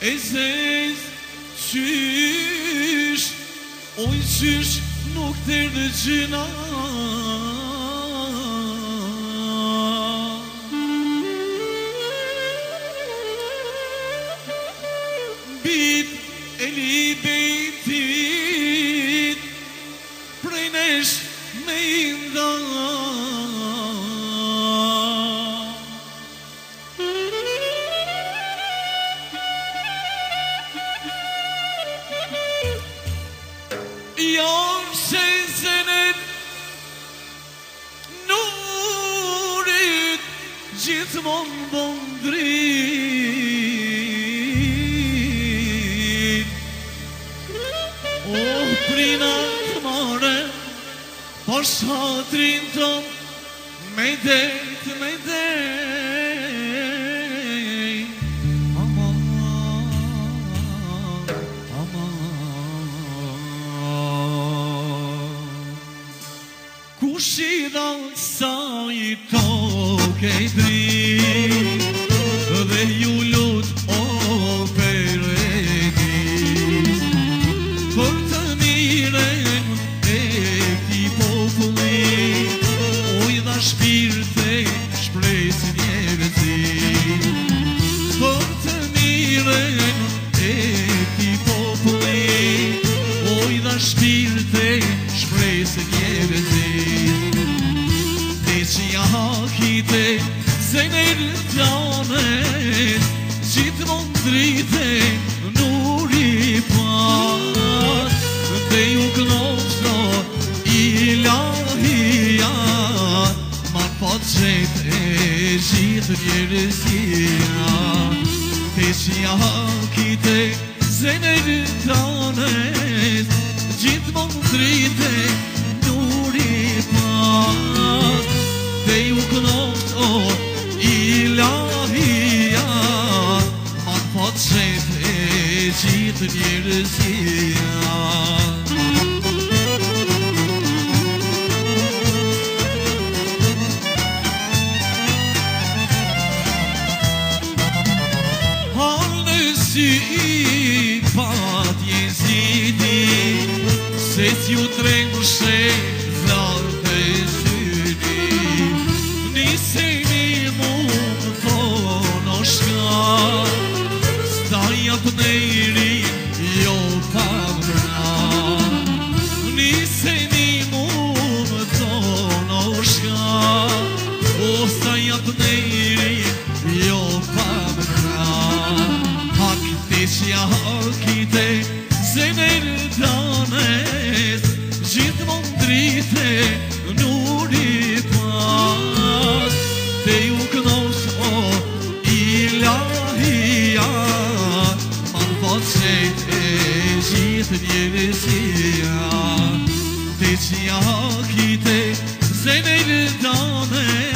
E zez qysh Oj qysh nuk tërë dhe gjina Bit e li bejtit Prej nesh me indan jam se zënet Nurit gjithmonë bëndrit oh, prima të mare Por shatrin të me dhe Ushida sa i toke i Nërë të janës, qitë mund rritë e nërë i pasë ilahia, marrë po të qetë e qitë njërë sija Të qëja këte zënerë gjithë njërësia Halle si i pat jezidi Se si u trengu A ha kitë e zemë e rëdanës Gjithë mundritë e nuri pas Te ju kënoqë o ilahia e gjithë Te qëja ha kitë e zemë e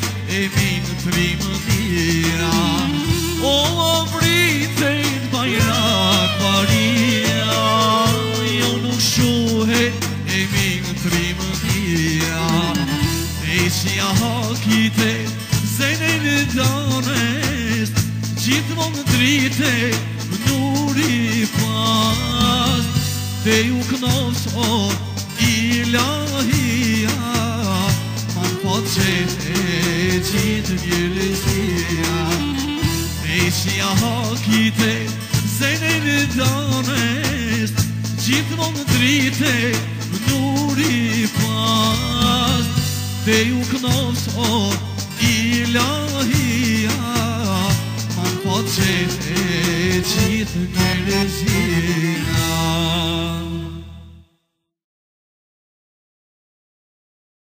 Ishi akite Zenejn e danest Gjithmon drite Nuri pas Te ju o Ilahia Man po qete Gjithë njërësia Ishi akite Zenejn e danest Gjithmon drite Nuri pas dhe ju kënosor Ilahia Man po qete qitë kërëzit